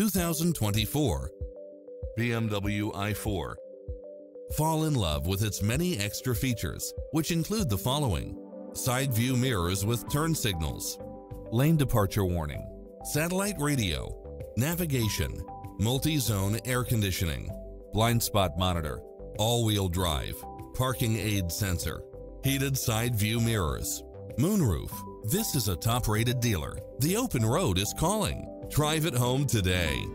2024 BMW i4 Fall in love with its many extra features, which include the following. Side view mirrors with turn signals, lane departure warning, satellite radio, navigation, multi-zone air conditioning, blind spot monitor, all-wheel drive, parking aid sensor, heated side view mirrors, moonroof. This is a top-rated dealer. The open road is calling. Drive it home today.